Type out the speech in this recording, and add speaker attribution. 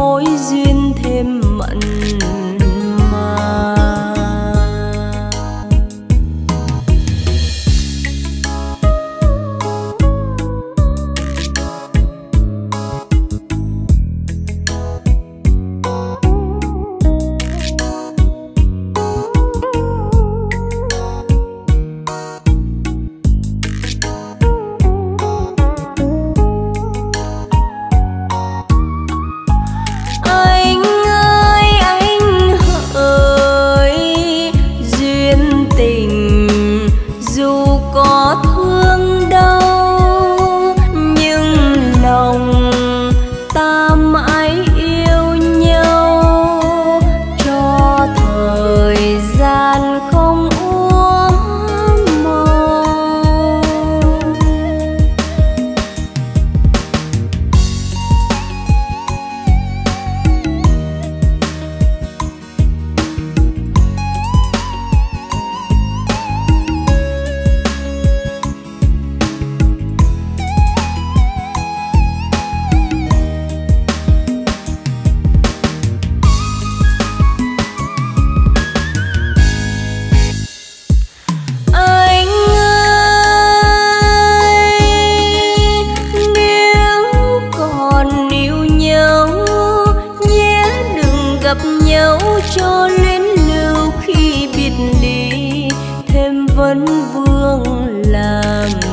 Speaker 1: mối duyên gặp cho luyến lưu khi biệt ly thêm vấn vương làm